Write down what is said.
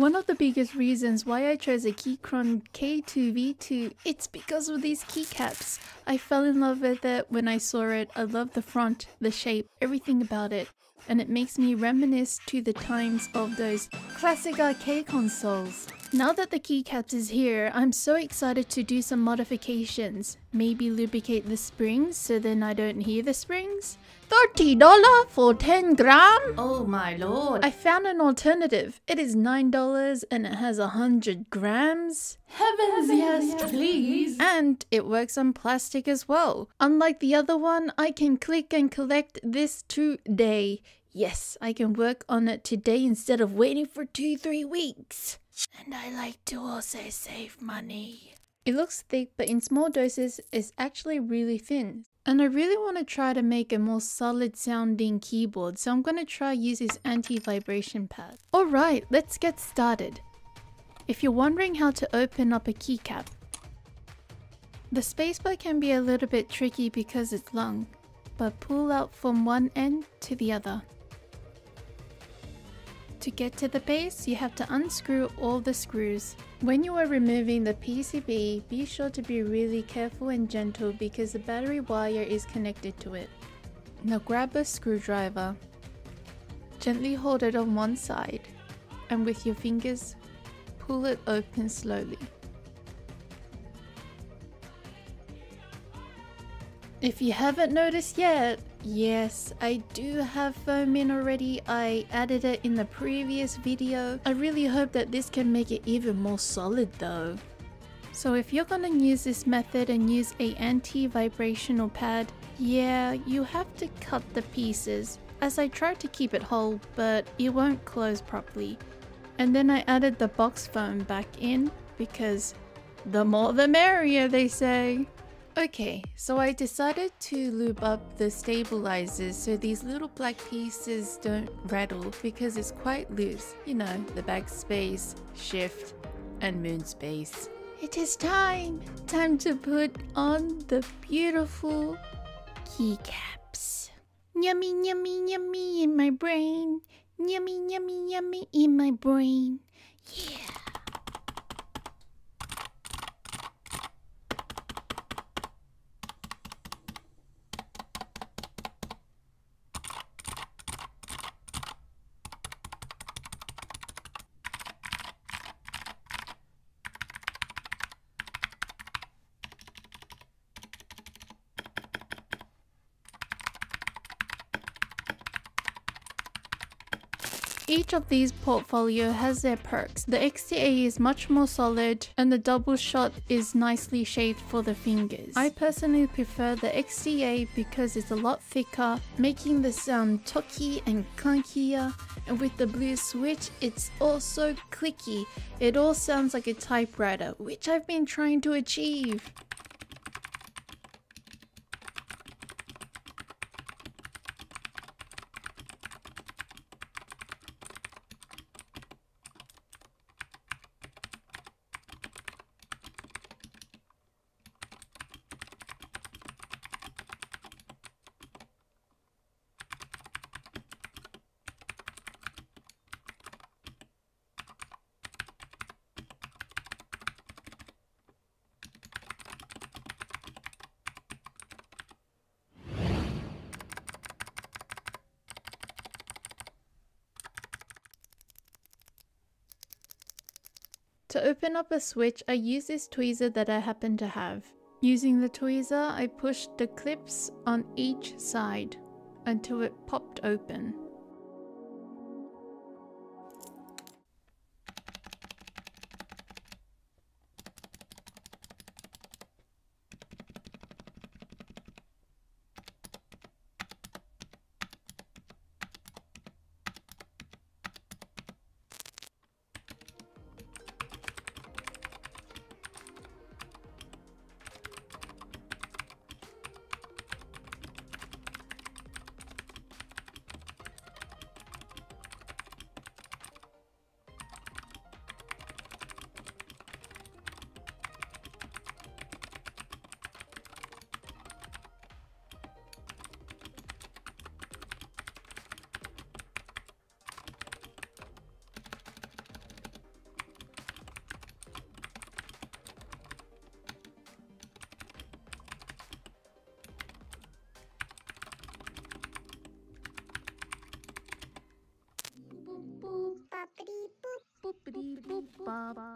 One of the biggest reasons why I chose a Keychron K2V2, it's because of these keycaps. I fell in love with it when I saw it. I love the front, the shape, everything about it. And it makes me reminisce to the times of those classic arcade consoles. Now that the keycaps is here, I'm so excited to do some modifications. Maybe lubricate the springs so then I don't hear the springs? $30 for 10 gram? Oh my lord. I found an alternative. It is $9 and it has 100 grams. Heavens, yes, please. And it works on plastic as well. Unlike the other one, I can click and collect this today. Yes, I can work on it today instead of waiting for two, three weeks. And I like to also save money. It looks thick, but in small doses, it's actually really thin. And I really want to try to make a more solid sounding keyboard, so I'm going to try use this anti-vibration pad. Alright, let's get started. If you're wondering how to open up a keycap, the spacebar can be a little bit tricky because it's long, but pull out from one end to the other. To get to the base, you have to unscrew all the screws. When you are removing the PCB, be sure to be really careful and gentle because the battery wire is connected to it. Now grab a screwdriver. Gently hold it on one side and with your fingers, pull it open slowly. If you haven't noticed yet, yes, I do have foam in already. I added it in the previous video. I really hope that this can make it even more solid though. So if you're gonna use this method and use a anti-vibrational pad, yeah, you have to cut the pieces as I tried to keep it whole, but it won't close properly. And then I added the box foam back in because the more the merrier they say. Okay, so I decided to lube up the stabilizers so these little black pieces don't rattle because it's quite loose. You know, the backspace, shift, and moon space. It is time! Time to put on the beautiful keycaps. Yummy, yummy, yummy in my brain. Yummy, yummy, yummy in my brain. Yeah. Each of these portfolio has their perks. The XDA is much more solid and the double shot is nicely shaped for the fingers. I personally prefer the XDA because it's a lot thicker, making the sound talky and clunkier. And with the blue switch, it's also clicky. It all sounds like a typewriter, which I've been trying to achieve. To open up a switch, I use this tweezer that I happen to have. Using the tweezer, I pushed the clips on each side until it popped open. Bob.